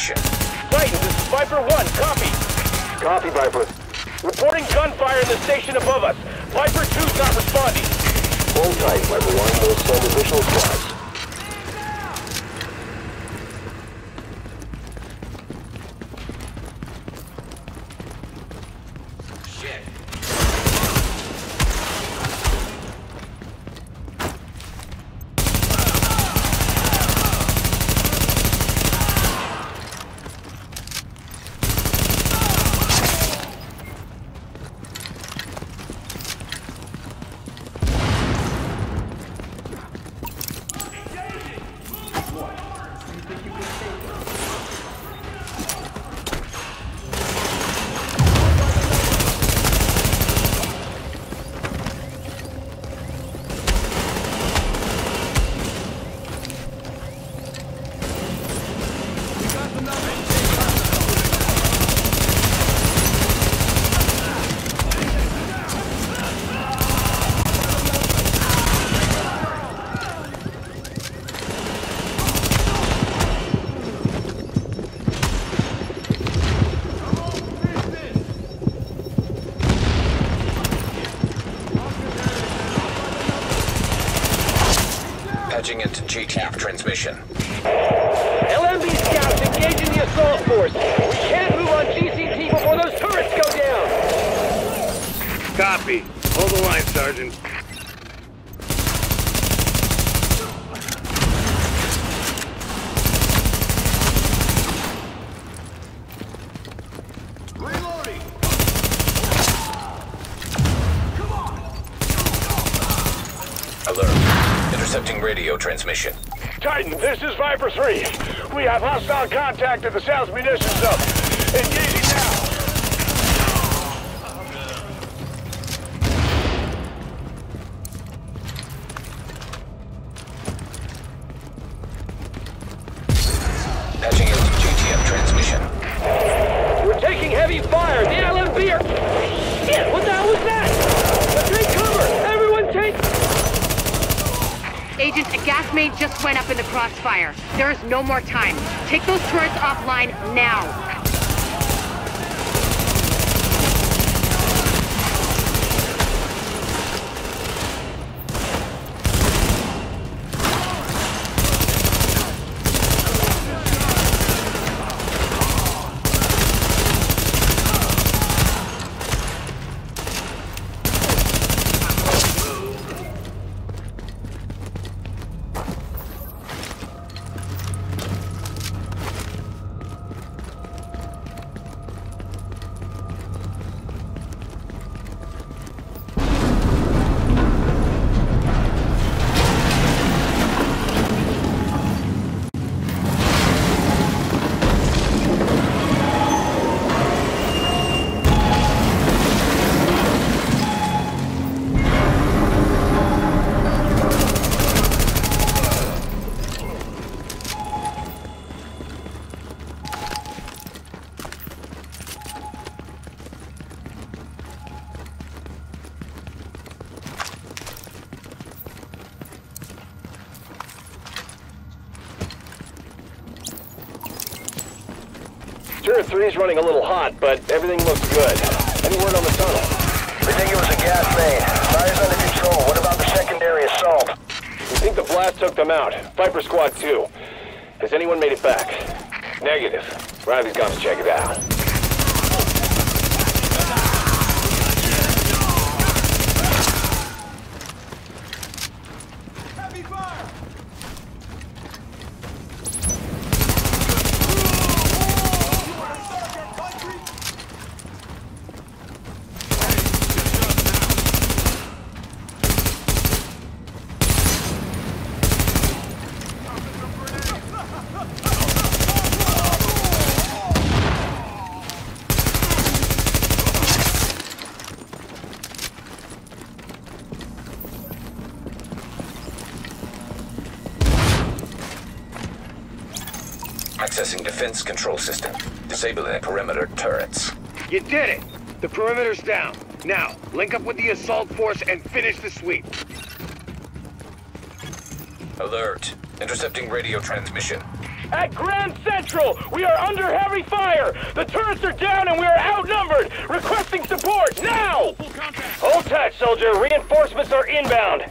Titan, this is Viper 1. Copy. Copy, Viper. Reporting gunfire in the station above us. Viper 2's not responding. Hold tight, Viper 1. We'll send additional squads. Shit. Patching into JTF transmission. LMB scouts engaging the assault force. We can't move on GCT before those turrets go down. Copy. Hold the line, Sergeant. Reloading. Come on. Alert. Intercepting radio transmission. Titan, this is Viper 3. We have hostile contact at the South Munitions Zone. Engaging now. Patching into JTF transmission. We're taking heavy fire. The LMB are... Shit, what the hell was that? Take cover. Everyone take... Agent, a gas main just went up in the crossfire. There is no more time. Take those turrets offline now. Turret 3's running a little hot, but everything looks good. Any word on the tunnel? We think it was a gas main. Fire's under control. What about the secondary assault? We think the blast took them out. Viper Squad 2. Has anyone made it back? Negative. Riley's gone to check it out. Accessing defense control system. Disabling perimeter turrets. You did it! The perimeter's down. Now, link up with the assault force and finish the sweep. Alert. Intercepting radio transmission. At Grand Central, we are under heavy fire. The turrets are down and we are outnumbered. Requesting support now. Hold tight, soldier. Reinforcements are inbound.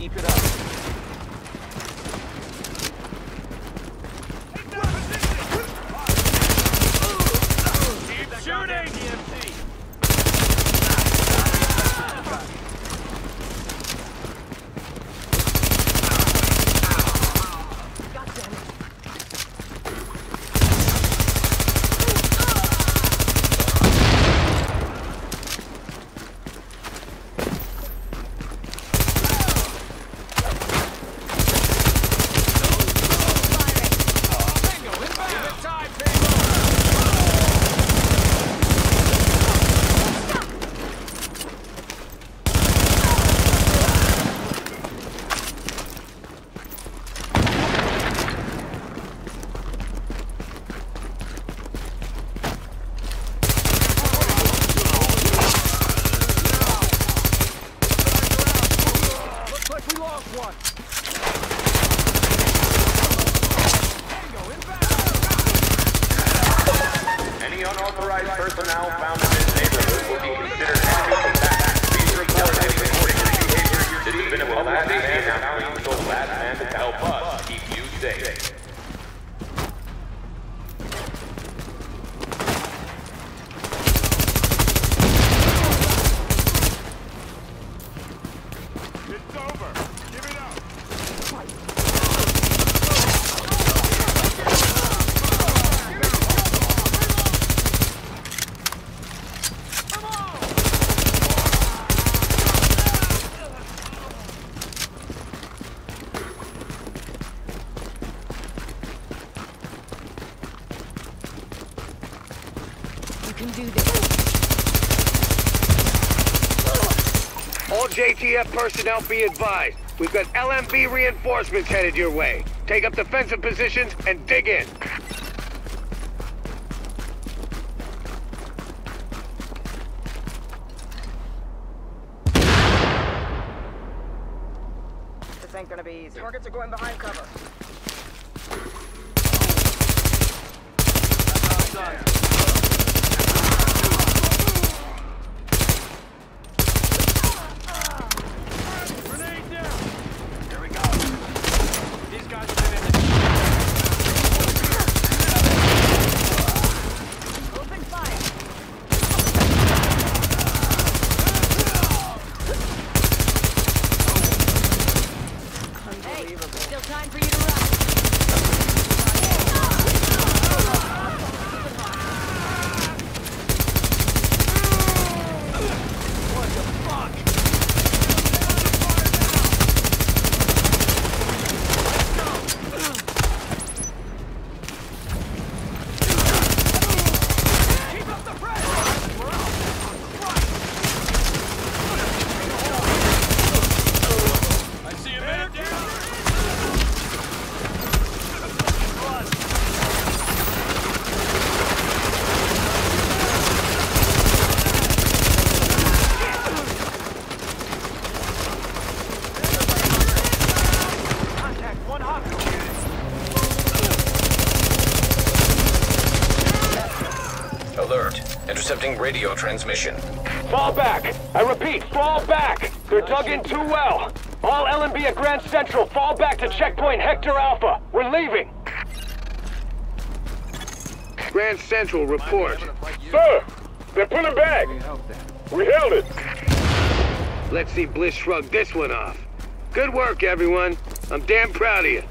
Keep it up. Any unauthorized do this. All JTF personnel be advised. We've got LMB reinforcements headed your way. Take up defensive positions and dig in. This ain't gonna be easy. Targets are going behind cover. Grenade down. Here we go. These guys have been in the Open fire. Hey, still time for you to run. I see a man down. Alert. Intercepting radio transmission. Fall back. I repeat, fall back. They're dug in too well. All LMB at Grand Central, fall back to checkpoint Hector Alpha. We're leaving. Grand Central report. Sir, they're pulling back. We held it. Let's see Bliss shrug this one off. Good work, everyone. I'm damn proud of you.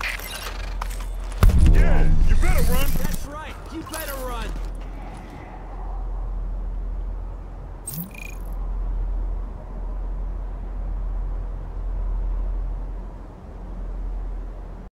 Yeah, you better run.